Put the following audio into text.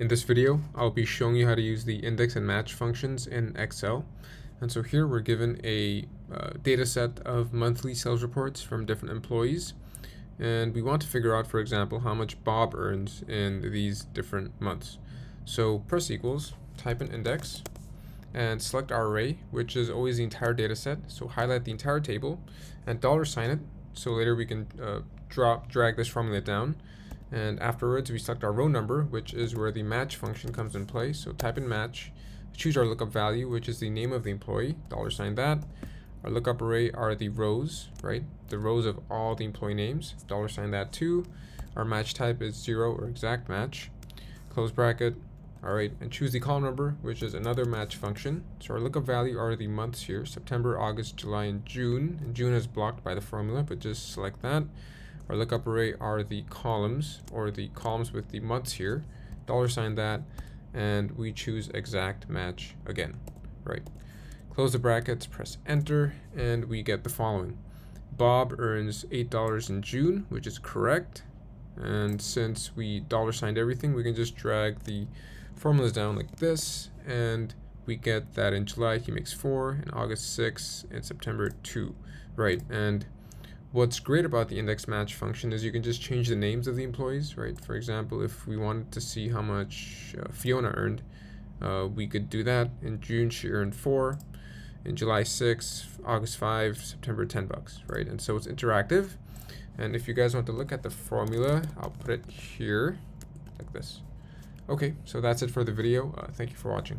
In this video, I'll be showing you how to use the index and match functions in Excel. And so here we're given a uh, data set of monthly sales reports from different employees. And we want to figure out, for example, how much Bob earns in these different months. So press equals, type in index, and select our array, which is always the entire data set. So highlight the entire table and dollar sign it. So later we can uh, drop, drag this formula down and afterwards we select our row number which is where the match function comes in play. So type in match choose our lookup value which is the name of the employee dollar sign that. Our lookup array are the rows right? The rows of all the employee names dollar sign that too. Our match type is zero or exact match close bracket. All right and choose the column number which is another match function. So our lookup value are the months here september august july and june. And june is blocked by the formula but just select that our lookup array are the columns or the columns with the months here, dollar sign that, and we choose exact match again, right? Close the brackets, press enter, and we get the following. Bob earns $8 in June, which is correct. And since we dollar signed everything, we can just drag the formulas down like this, and we get that in July he makes four, in August six, and September two, right? And What's great about the index match function is you can just change the names of the employees, right? For example, if we wanted to see how much uh, Fiona earned, uh, we could do that. In June, she earned four. In July, six. August, five. September, 10 bucks, right? And so it's interactive. And if you guys want to look at the formula, I'll put it here like this. Okay, so that's it for the video. Uh, thank you for watching.